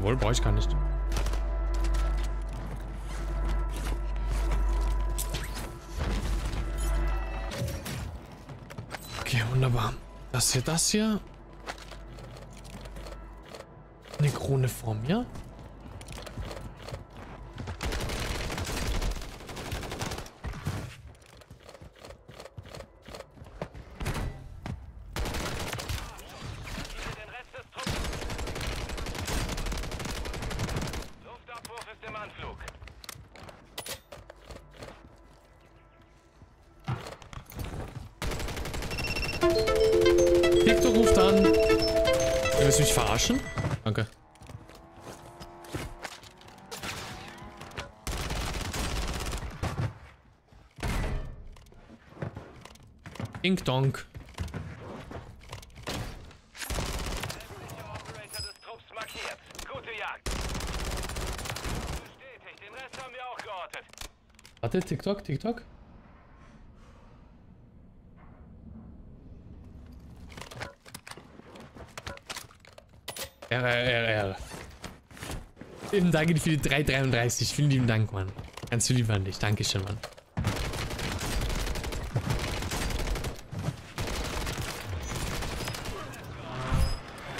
Obwohl, brauche ich gar nicht. Okay, wunderbar. Das hier, das hier. Eine Krone vor mir. den Rest des Trupps. Luftabwurf ist im Anflug. TikTok ruft an. Du willst mich verarschen? Danke. Ding Donk. Der Operator des Trupps markiert. Gute Jagd. Bestätigt, den Rest haben wir auch geortet. Warte, TikTok, TikTok. R, R, R. Vielen Dank für die 333. Vielen lieben Dank, Mann. Ganz viel lieb an dich. Dankeschön, Mann.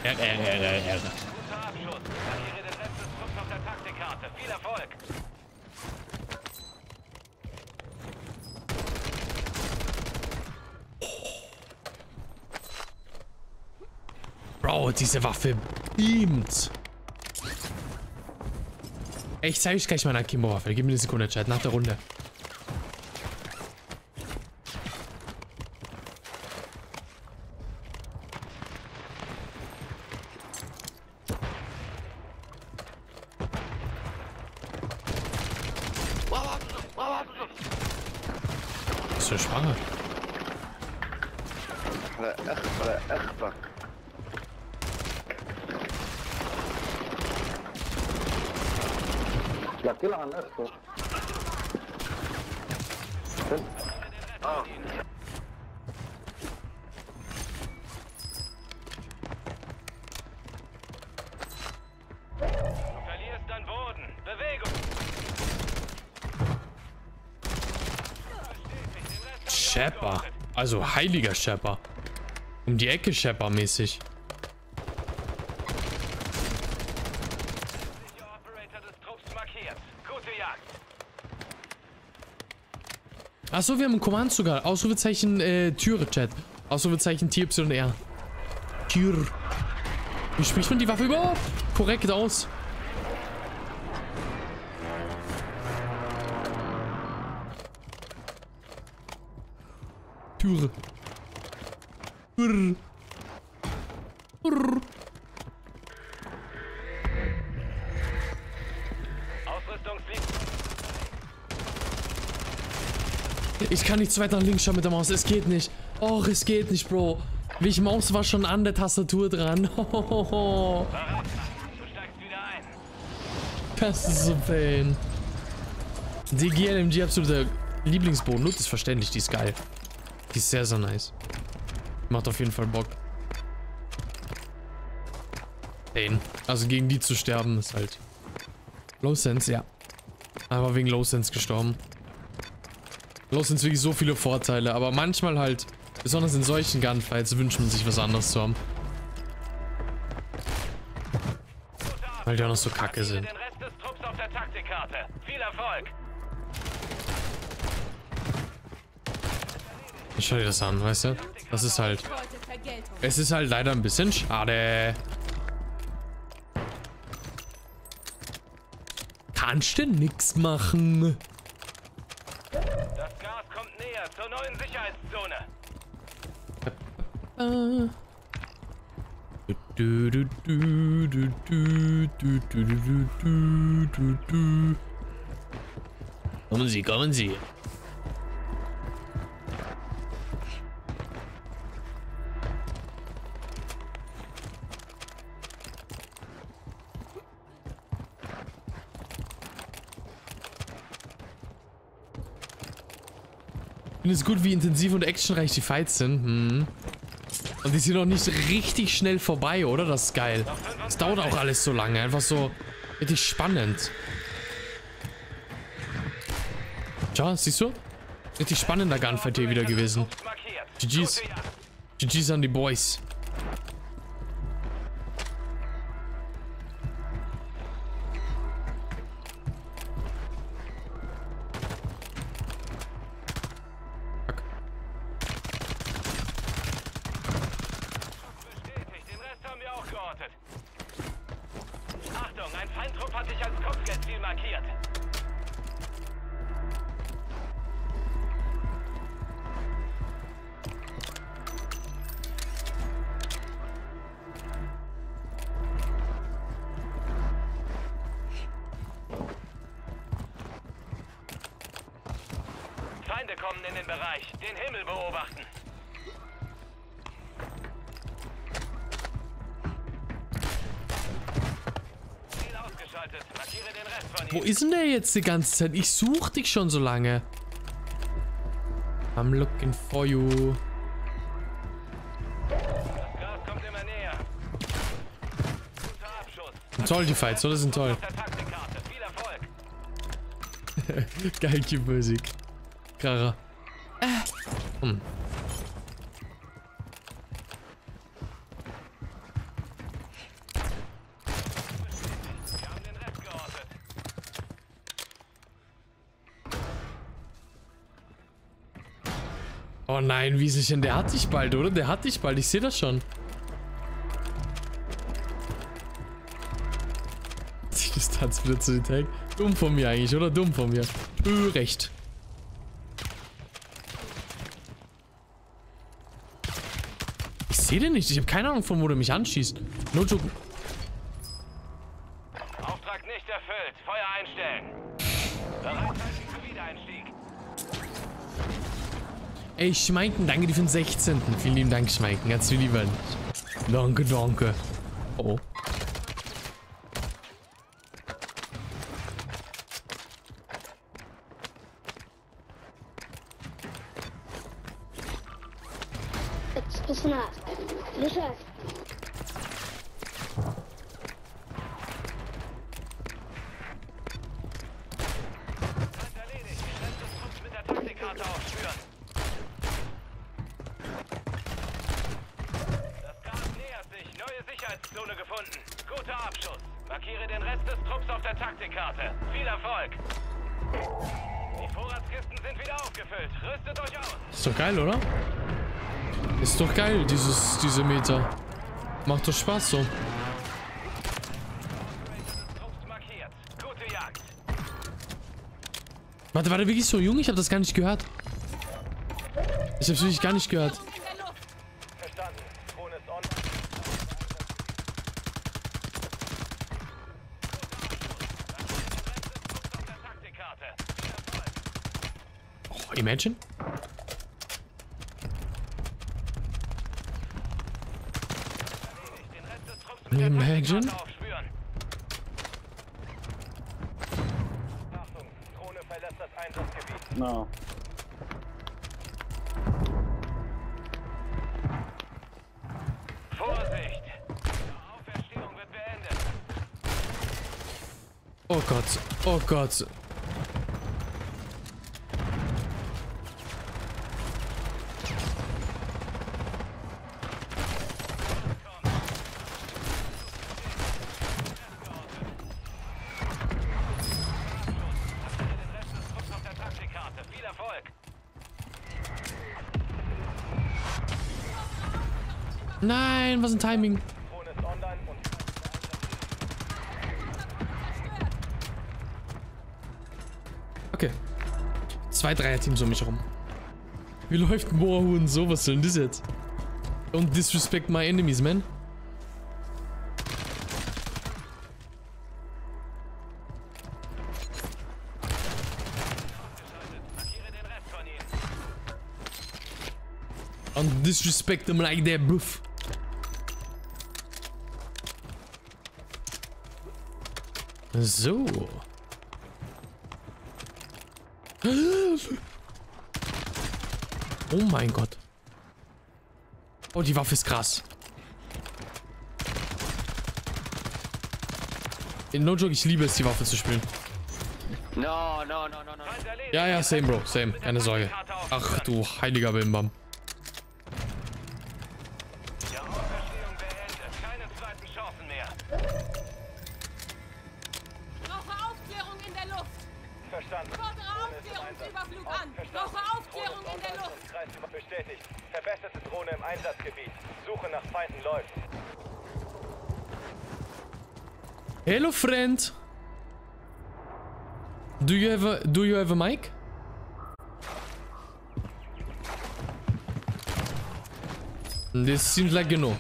R, R, R, R, R. Guter Abschuss. Markiere den Rest des Trupps auf der Taktikkarte. Viel Erfolg. Wow, diese Waffe beamt. Ich zeige euch gleich meine Akimbo-Waffe. Gib mir eine Sekunde, Chat, nach der Runde. Ist er schwanger? Ach, äh, ach, äh, ach, äh, ach. يطلع عن نفسه اه Schepper. Also heiliger Schepper. Um die Ecke Schepper mäßig. Achso, wir haben ein Command sogar. Ausrufezeichen äh, Türe, Chat. Ausrufezeichen TYR. Tür. Wie spricht man die Waffe überhaupt? Korrekt aus. Türe. Türe. Ich kann nicht zu weit nach links schauen mit der Maus. Es geht nicht. Och, es geht nicht, Bro. Welche Maus war schon an der Tastatur dran? Hohoho. Das ist so pain. Die GLMG absoluter Lieblingsboden. Nut ist verständlich, die ist geil. Die ist sehr, sehr nice. Macht auf jeden Fall Bock. Pain. Also gegen die zu sterben ist halt. Low Sense, ja. Aber wegen Low Sense gestorben. Low Sense wirklich so viele Vorteile, aber manchmal halt, besonders in solchen Gunfights, wünscht man sich was anderes zu haben. Weil die auch noch so kacke sind. Ich schau dir das an, weißt du? Das ist halt. Es ist halt leider ein bisschen schade. Kannst du nix machen? neuen Sicherheitszone. Kommen Sie, kommen Sie. Ich finde es gut, wie intensiv und actionreich die Fights sind. Hm. Und die sind noch nicht richtig schnell vorbei, oder? Das ist geil. Es dauert auch alles so lange. Einfach so richtig spannend. Tja, siehst du? Richtig spannender Gunfight hier wieder gewesen. GG's. GG's an die Boys. Feinde kommen in den Bereich. Den Himmel beobachten. Ziel ausgeschaltet. Markiere den Rest von Wo ist denn der jetzt die ganze Zeit? Ich such dich schon so lange. I'm looking for you. Toll, die Fights, oder? Sind toll. Auf der Taktikkarte. Kara. Hm. Oh nein, wie sich denn? Der hat dich bald, oder? Der hat dich bald. Ich sehe das schon. Die Distanz wieder zu den Tag. Dumm von mir eigentlich, oder? Dumm von mir. Äh, recht. Sehe den nicht. Ich habe keine Ahnung, von wo der mich anschießt. No joke. Auftrag nicht erfüllt. Feuer einstellen. Bereithalten für Wiedereinstieg. Ey, Schmeiken, danke dir für den 16. Vielen lieben Dank, Schmeiken. Ganz viel lieber. Danke, danke. Oh. Jetzt bist du Neue Sicherheitszone gefunden. Guter Abschuss. Markiere den Rest des Trupps auf der Taktikkarte. Viel Erfolg. Die Vorratskisten sind wieder aufgefüllt. Rüstet euch aus. Ist doch geil, oder? Ist doch geil, dieses, diese Meter. Macht doch Spaß so. Warte, war der wirklich so jung? Ich habe das gar nicht gehört. Ich habe wirklich gar nicht gehört. Verstanden. Drohne ist on. Auf der Taktikkarte. Viel Erfolg. Oh, imagine. Erledigt. Den Rest des Trupps mit der Imagine. Taktikkarte aufspüren. Achtung, Drohne verlässt das Einsatzgebiet. No. Vorsicht! Die Auferstehung wird beendet. Oh Gott. Oh Gott. Nein, was ein Timing. Okay. Zwei Dreier-Teams um mich herum. Wie läuft Moorhuhn so? Was soll denn das jetzt? Don't disrespect my enemies, man. Don't disrespect them like that, bruv. So. Oh mein Gott. Oh, die Waffe ist krass. In No Joke, ich liebe es, die Waffe zu spielen. No, no, no, no, no. Ja, ja, same, Bro. Same. Keine Sorge. Ach, du heiliger Bimbam. Bestätigt. Verbesserte Drohne im Einsatzgebiet. Suche nach Feinden läuft. Hello, friend. Do you have a, do you have a mic? This seems like you know.